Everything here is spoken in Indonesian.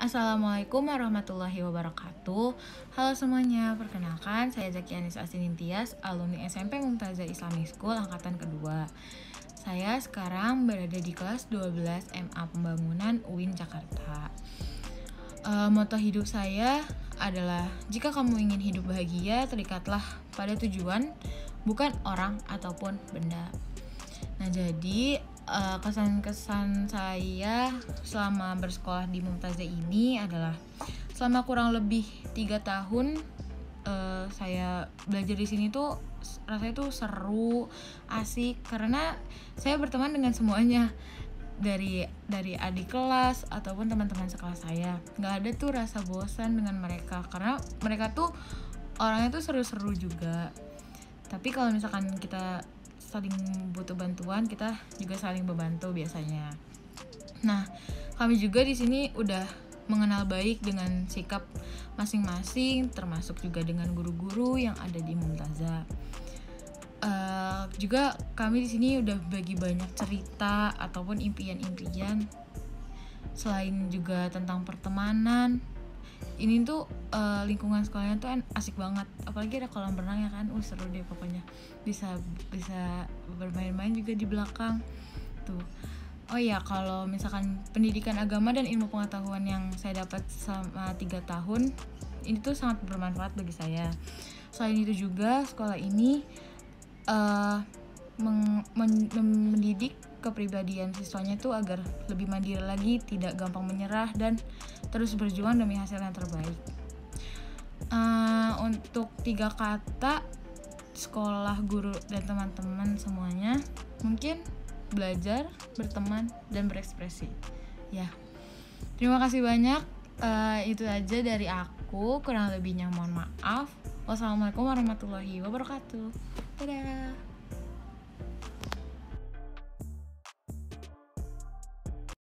Assalamualaikum warahmatullahi wabarakatuh. Halo semuanya, perkenalkan saya Zaki Anis Asinintias Alumni SMP Mumtazah Islamic School Angkatan kedua. Saya sekarang berada di kelas 12 MA Pembangunan UIN Jakarta. Uh, Moto hidup saya adalah Jika kamu ingin hidup bahagia, terikatlah pada tujuan Bukan orang ataupun benda jadi Eh, kesan-kesan saya selama bersekolah di Mumtazah ini adalah selama kurang lebih tiga tahun uh, saya belajar di sini tuh rasanya tuh seru asik. Karena saya berteman dengan semuanya dari dari adik kelas ataupun teman-teman sekelas saya. Nggak ada tuh rasa bosan dengan mereka karena mereka tuh orangnya tuh seru-seru juga. Tapi kalau misalkan kita saling butuh bantuan kita juga saling membantu biasanya. Nah kami juga di sini udah mengenal baik dengan sikap masing-masing termasuk juga dengan guru-guru yang ada di Mumtazah. Uh, juga kami di sini udah bagi banyak cerita ataupun impian-impian. Selain juga tentang pertemanan ini tuh uh, lingkungan sekolahnya tuh asik banget. Apalagi ada kolam renang ya kan? Uh seru deh pokoknya. Bisa bisa bermain-main juga di belakang. Tuh. Oh ya kalau misalkan pendidikan agama dan ilmu pengetahuan yang saya dapat selama tiga tahun ini tuh sangat bermanfaat bagi saya. Selain itu juga sekolah ini uh, meng, men, mendidik kepribadian siswanya itu agar lebih mandiri lagi, tidak gampang menyerah dan terus berjuang demi hasil yang terbaik. Uh, untuk tiga kata sekolah, guru dan teman-teman semuanya mungkin belajar, berteman dan berekspresi. Ya, terima kasih banyak. Uh, itu aja dari aku. Kurang lebihnya mohon maaf. Wassalamualaikum warahmatullahi wabarakatuh. Dadah.